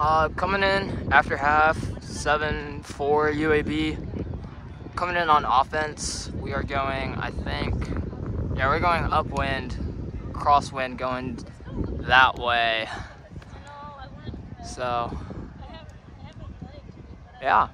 Uh, coming in after half, 7-4 UAB. Coming in on offense, we are going, I think, yeah, we're going upwind, crosswind going that way. So, yeah.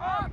Up.